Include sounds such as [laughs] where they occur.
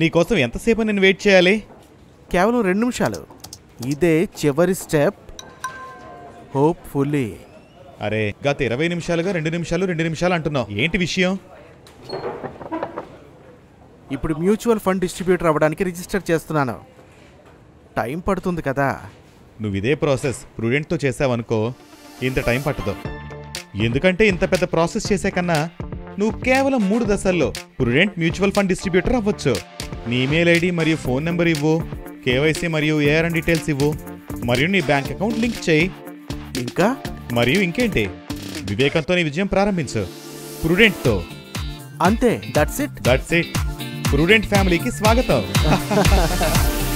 నీకోసం ఎంతసేపు నేను వెయిట్ చేయాలి? కేవలం రెండు నిమిషాలు. ఇదే చివరి స్టెప్. హోప్ఫుల్లీ. అరే గత ఇరవై నిమిషాలుగా రెండు నిమిషాలు రెండు నిమిషాలు అంటున్నావు. ఏంటి విషయం? ఇప్పుడు మ్యూచువల్ ఫండ్ డిస్ట్రిబ్యూటర్ అవ్వడానికి రిజిస్టర్ చేస్తున్నాను. టైం పడుతుంది కదా. నువ్వు ఇదే ప్రాసెస్ ప్రుడెంట్తో చేసావనుకో ఇంత టైం పట్టదు. ఎందుకంటే ఇంత పెద్ద ప్రాసెస్ చేసే కన్నా నువ్వు కేవలం మూడు దశల్లో ప్రుడెంట్ మ్యూచువల్ ఫండ్ డిస్ట్రిబ్యూటర్ అవ్వచ్చు. నీ ఇమెయిల్ ఐడి మరియు ఫోన్ నెంబర్ ఇవ్వు. కేవైసీ మరియు ఏఆర్ఎన్ డీటెయిల్స్ ఇవ్వు. మరియు నీ బ్యాంక్ అకౌంట్ లింక్ చేయి. ఇంకా? మరియు ఇంకేంటి? వివేకంతో నీ విజయం ప్రారంభించు. ప్రుడెంట్తో అంతే that's it that's it Prudent ఫ్యామిలీకి స్వాగతం. [laughs]